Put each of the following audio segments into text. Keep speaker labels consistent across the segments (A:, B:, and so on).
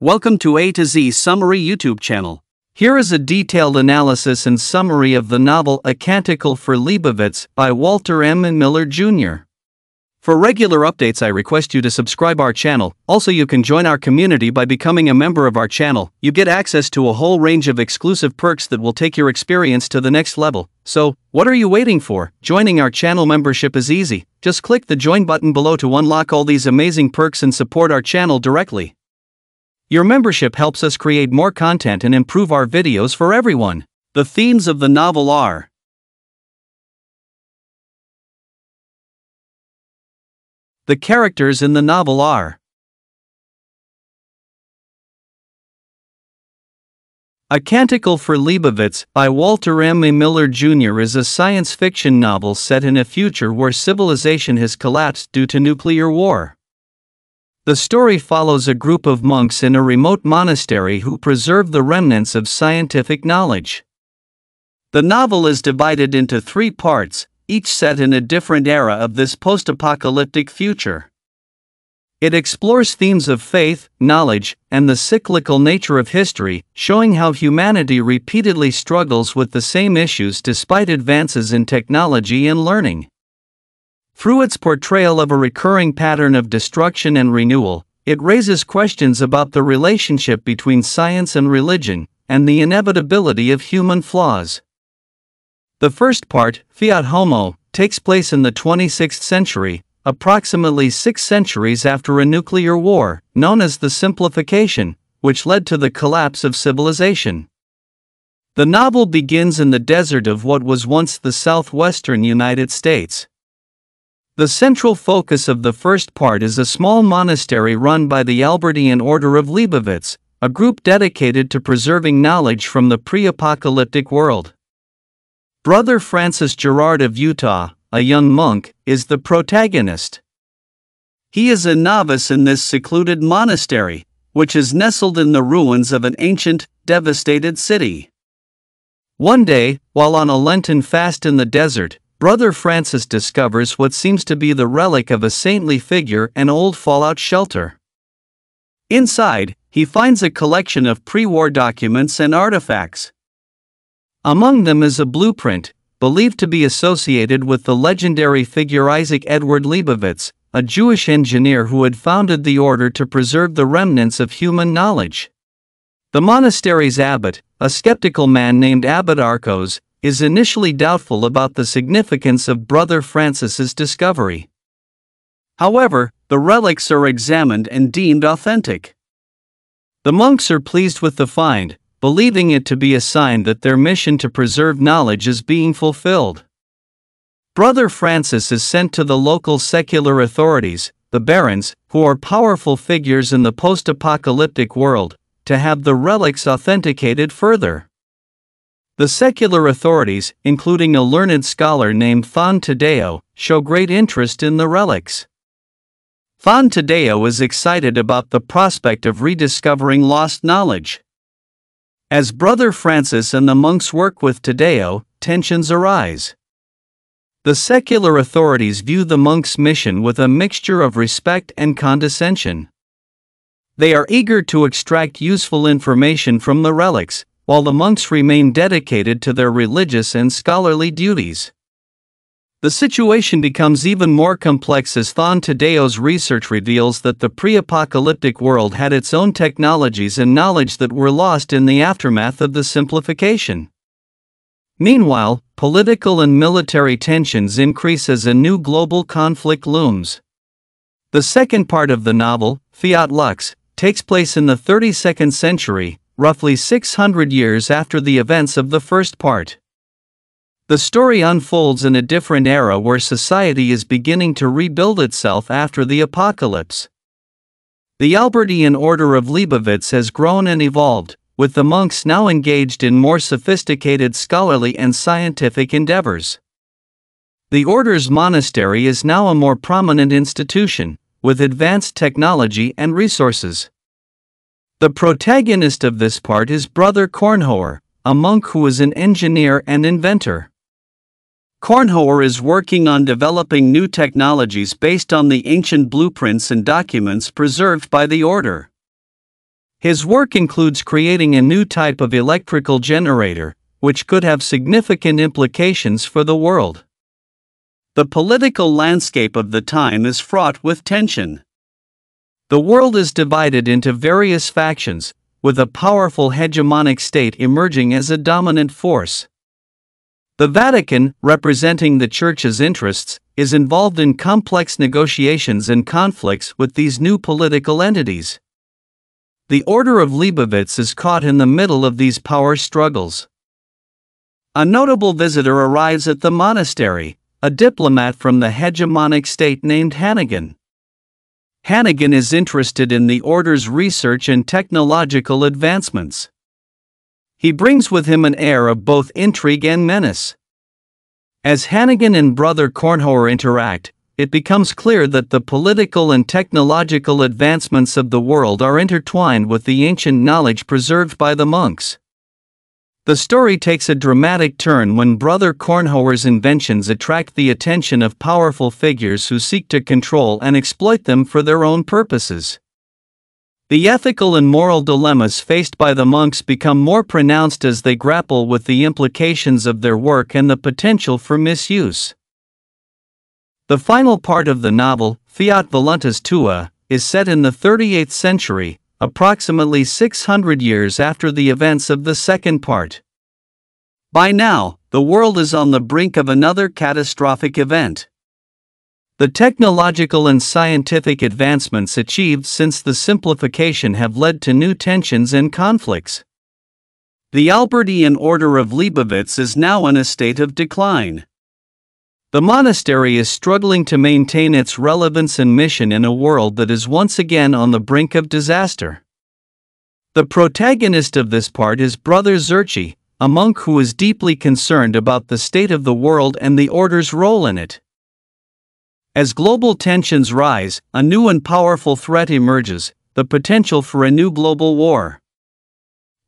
A: Welcome to A to Z Summary YouTube channel. Here is a detailed analysis and summary of the novel A Canticle for Leibowitz by Walter M. and Miller Jr. For regular updates, I request you to subscribe our channel. Also, you can join our community by becoming a member of our channel. You get access to a whole range of exclusive perks that will take your experience to the next level. So, what are you waiting for? Joining our channel membership is easy. Just click the join button below to unlock all these amazing perks and support our channel directly. Your membership helps us create more content and improve our videos for everyone. The themes of the novel are The characters in the novel are A Canticle for Leibowitz by Walter M. A. Miller Jr. is a science fiction novel set in a future where civilization has collapsed due to nuclear war. The story follows a group of monks in a remote monastery who preserve the remnants of scientific knowledge. The novel is divided into three parts, each set in a different era of this post apocalyptic future. It explores themes of faith, knowledge, and the cyclical nature of history, showing how humanity repeatedly struggles with the same issues despite advances in technology and learning. Through its portrayal of a recurring pattern of destruction and renewal, it raises questions about the relationship between science and religion, and the inevitability of human flaws. The first part, Fiat Homo, takes place in the 26th century, approximately six centuries after a nuclear war, known as the Simplification, which led to the collapse of civilization. The novel begins in the desert of what was once the southwestern United States. The central focus of the first part is a small monastery run by the Albertian Order of Leibowitz, a group dedicated to preserving knowledge from the pre apocalyptic world. Brother Francis Gerard of Utah, a young monk, is the protagonist. He is a novice in this secluded monastery, which is nestled in the ruins of an ancient, devastated city. One day, while on a Lenten fast in the desert, Brother Francis discovers what seems to be the relic of a saintly figure an old fallout shelter. Inside, he finds a collection of pre war documents and artifacts. Among them is a blueprint, believed to be associated with the legendary figure Isaac Edward Leibowitz, a Jewish engineer who had founded the order to preserve the remnants of human knowledge. The monastery's abbot, a skeptical man named Abbot Arkos, is initially doubtful about the significance of Brother Francis's discovery. However, the relics are examined and deemed authentic. The monks are pleased with the find, believing it to be a sign that their mission to preserve knowledge is being fulfilled. Brother Francis is sent to the local secular authorities, the barons, who are powerful figures in the post apocalyptic world, to have the relics authenticated further. The secular authorities, including a learned scholar named Thon Taddeo, show great interest in the relics. Thon Taddeo is excited about the prospect of rediscovering lost knowledge. As Brother Francis and the monks work with Taddeo, tensions arise. The secular authorities view the monks' mission with a mixture of respect and condescension. They are eager to extract useful information from the relics, while the monks remain dedicated to their religious and scholarly duties. The situation becomes even more complex as Thon Taddeo's research reveals that the pre apocalyptic world had its own technologies and knowledge that were lost in the aftermath of the simplification. Meanwhile, political and military tensions increase as a new global conflict looms. The second part of the novel, Fiat Lux, takes place in the 32nd century, roughly 600 years after the events of the first part. The story unfolds in a different era where society is beginning to rebuild itself after the apocalypse. The Albertian Order of Leibowitz has grown and evolved, with the monks now engaged in more sophisticated scholarly and scientific endeavors. The order's monastery is now a more prominent institution, with advanced technology and resources. The protagonist of this part is Brother Kornhoer, a monk who is an engineer and inventor. Kornhoer is working on developing new technologies based on the ancient blueprints and documents preserved by the Order. His work includes creating a new type of electrical generator, which could have significant implications for the world. The political landscape of the time is fraught with tension. The world is divided into various factions, with a powerful hegemonic state emerging as a dominant force. The Vatican, representing the Church's interests, is involved in complex negotiations and conflicts with these new political entities. The Order of Leibowitz is caught in the middle of these power struggles. A notable visitor arrives at the monastery, a diplomat from the hegemonic state named Hannegan. Hannegan is interested in the Order's research and technological advancements. He brings with him an air of both intrigue and menace. As Hannegan and Brother Kornhoer interact, it becomes clear that the political and technological advancements of the world are intertwined with the ancient knowledge preserved by the monks. The story takes a dramatic turn when Brother Kornhoer's inventions attract the attention of powerful figures who seek to control and exploit them for their own purposes. The ethical and moral dilemmas faced by the monks become more pronounced as they grapple with the implications of their work and the potential for misuse. The final part of the novel, Fiat Voluntas Tua, is set in the 38th century, approximately 600 years after the events of the second part. By now, the world is on the brink of another catastrophic event. The technological and scientific advancements achieved since the simplification have led to new tensions and conflicts. The Albertian Order of Leibowitz is now in a state of decline. The monastery is struggling to maintain its relevance and mission in a world that is once again on the brink of disaster. The protagonist of this part is Brother Zerchi, a monk who is deeply concerned about the state of the world and the order's role in it. As global tensions rise, a new and powerful threat emerges the potential for a new global war.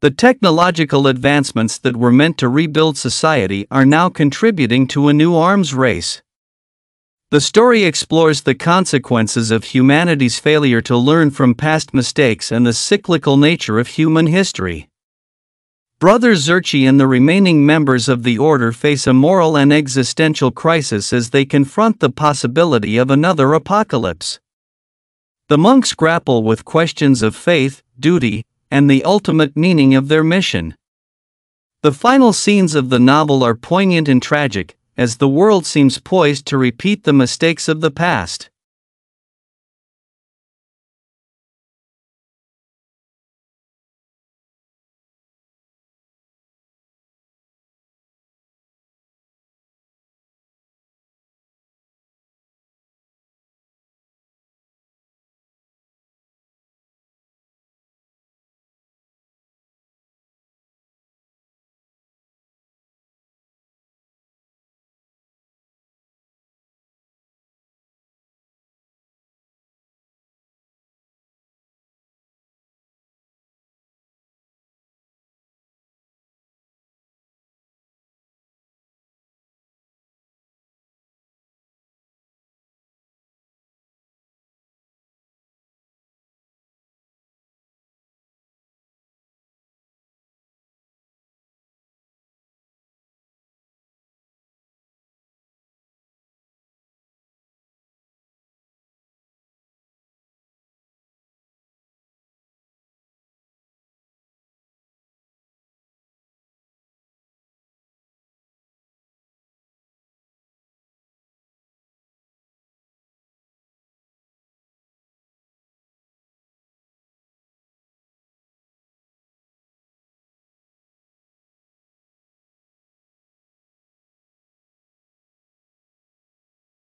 A: The technological advancements that were meant to rebuild society are now contributing to a new arms race. The story explores the consequences of humanity's failure to learn from past mistakes and the cyclical nature of human history. Brother Zerchi and the remaining members of the order face a moral and existential crisis as they confront the possibility of another apocalypse. The monks grapple with questions of faith, duty, and the ultimate meaning of their mission. The final scenes of the novel are poignant and tragic, as the world seems poised to repeat the mistakes of the past.